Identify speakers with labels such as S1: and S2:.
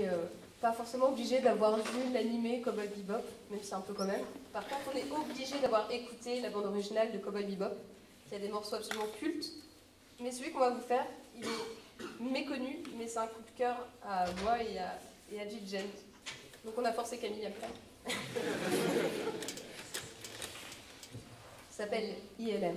S1: Euh, pas forcément obligé d'avoir vu l'animé Cowboy Bebop, même si c'est un peu quand même. Par contre, on est obligé d'avoir écouté la bande originale de Cowboy Bebop. Il y a des morceaux absolument cultes. Mais celui qu'on va vous faire, il est méconnu, mais c'est un coup de cœur à moi et à, et à Jill Donc on a forcé Camille à le faire. S'appelle ILM.